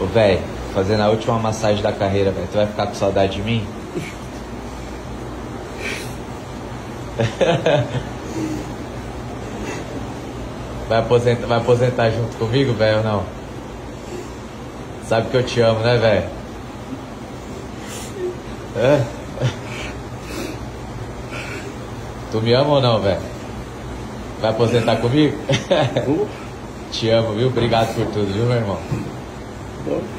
Ô, velho, fazendo a última massagem da carreira, velho. Tu vai ficar com saudade de mim? Vai aposentar, vai aposentar junto comigo, velho, ou não? Sabe que eu te amo, né, velho? É? Tu me ama ou não, velho? Vai aposentar comigo? te amo, viu? Obrigado por tudo, viu, meu irmão? Lord